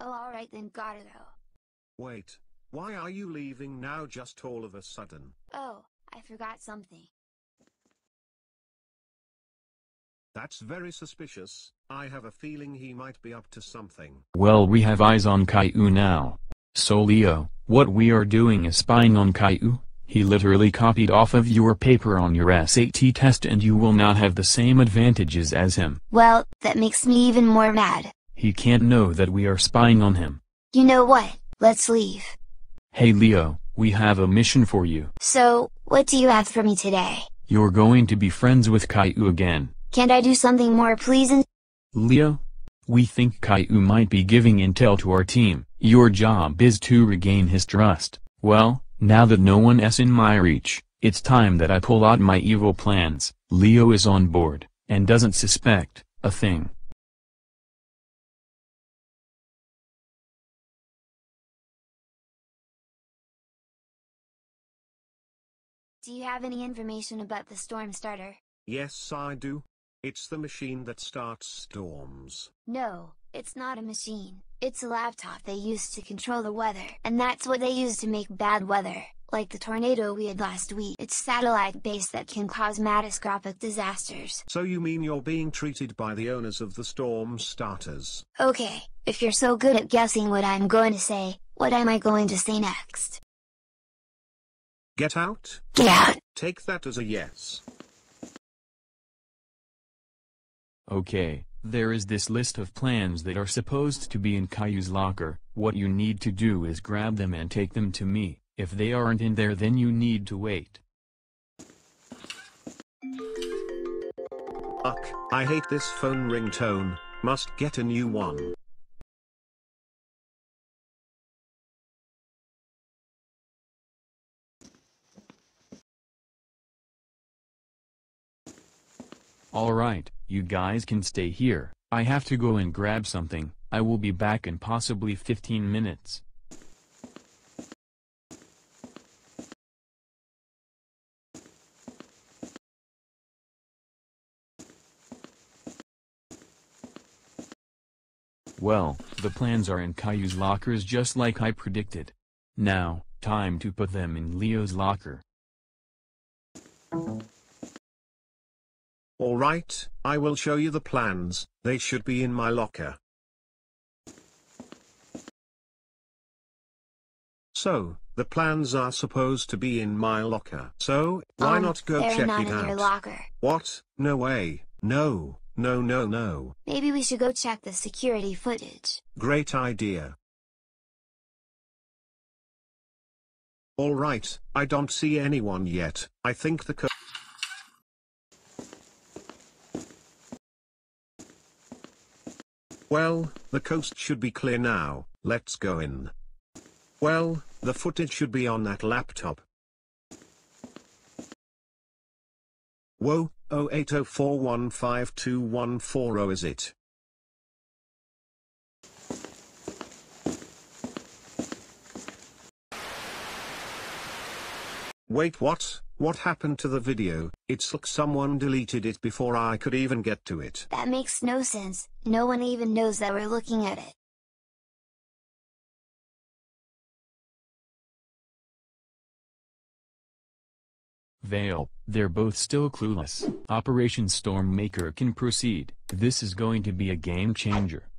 Oh alright then gotta go. Wait, why are you leaving now just all of a sudden? Oh, I forgot something. That's very suspicious, I have a feeling he might be up to something. Well we have eyes on Caillou now. So Leo, what we are doing is spying on Caillou, he literally copied off of your paper on your SAT test and you will not have the same advantages as him. Well, that makes me even more mad. He can't know that we are spying on him. You know what, let's leave. Hey Leo, we have a mission for you. So, what do you have for me today? You're going to be friends with Caillou again. Can't I do something more pleasing? Leo? We think Caillou might be giving intel to our team. Your job is to regain his trust. Well, now that no one is in my reach, it's time that I pull out my evil plans. Leo is on board, and doesn't suspect a thing. Do you have any information about the storm starter? Yes I do. It's the machine that starts storms. No, it's not a machine. It's a laptop they use to control the weather. And that's what they use to make bad weather, like the tornado we had last week. It's satellite-based that can cause catastrophic disasters. So you mean you're being treated by the owners of the storm starters? Okay, if you're so good at guessing what I'm going to say, what am I going to say next? Get out? Get out! Take that as a yes. Okay, there is this list of plans that are supposed to be in Caillou's locker. What you need to do is grab them and take them to me. If they aren't in there then you need to wait. Ugh, I hate this phone ringtone, must get a new one. Alright, you guys can stay here. I have to go and grab something. I will be back in possibly 15 minutes. Well, the plans are in Caillou's lockers just like I predicted. Now, time to put them in Leo's locker. Alright, I will show you the plans, they should be in my locker. So, the plans are supposed to be in my locker. So, why Um, not go check not it in out? your locker. What? No way. No, no no no. Maybe we should go check the security footage. Great idea. Alright, I don't see anyone yet. I think the Well, the coast should be clear now, let's go in. Well, the footage should be on that laptop. Whoa, 0804152140 is it? Wait what? What happened to the video? It's like someone deleted it before I could even get to it. That makes no sense, no one even knows that we're looking at it. Vale, they're both still clueless. Operation Stormmaker can proceed. This is going to be a game changer.